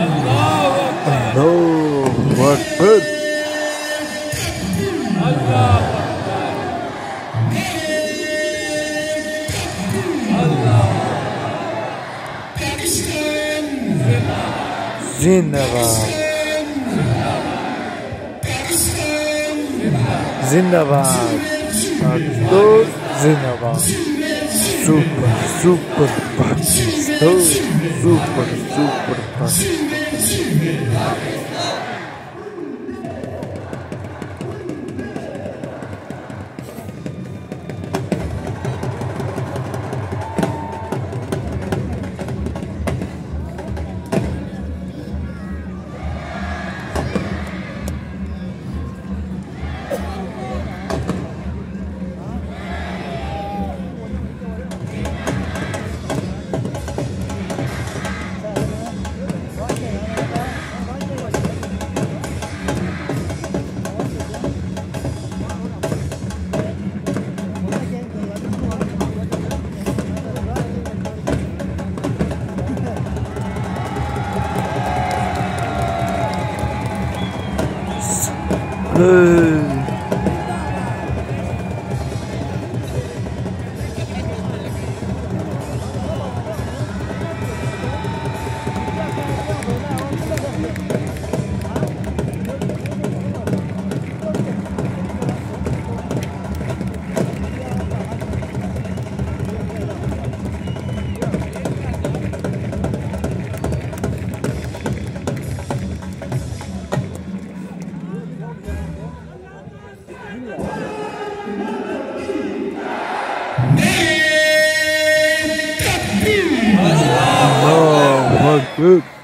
Allahu Zindabad. Pakistan Zindabad. Super, super Pakistan. Super, super 西边的西 Allahu Akbar.